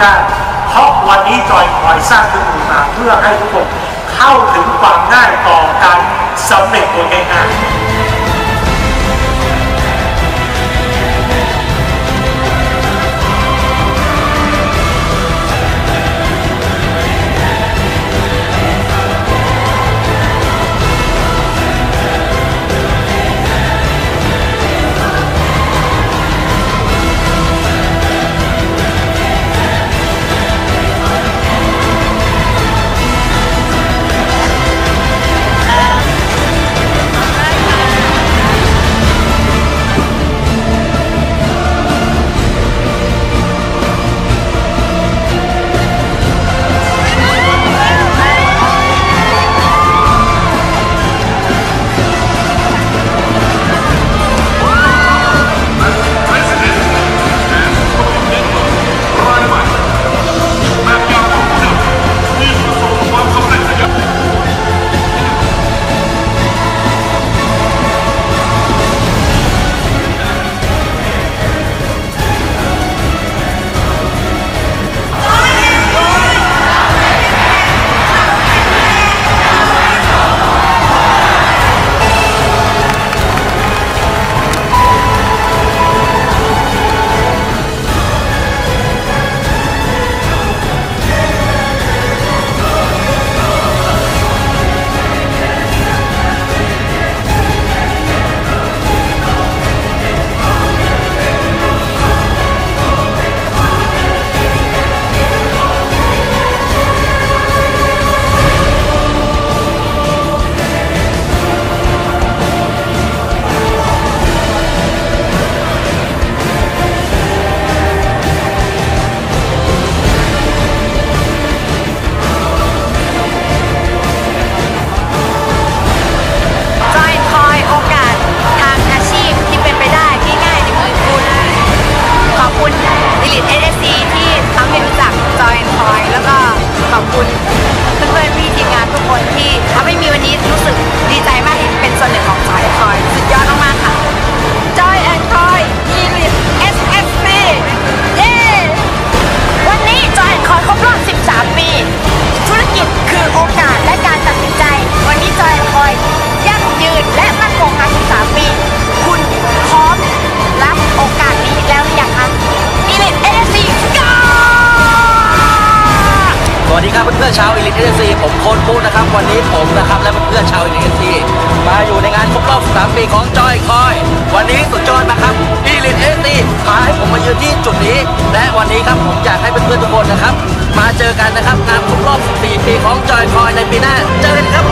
ได้ เพราะวันนี้จอยคอยสร้างขึ้นมาเพื่อให้ทุกคนเข้าถึงความง่ายต่อการสำเร็จตัวง่ายๆ วัสดีครับเพื่อนๆชาว Elite SSCผมโคนปุ๊นะครับ วันนี้ผมนะครับและเพื่อนๆชาว Elite SSC มาอยู่ในงานครบรอบ3ปีของจอยคอย วันนี้สุดยอดนะครับ Elite SSC พาให้ผมมายืนที่จุดนี้ และวันนี้ครับผมอยากให้เพื่อนๆทุกคนนะครับ มาเจอกันนะครับงานครบรอบ4ปีของจอยคอยในปีหน้าเจอกันครับ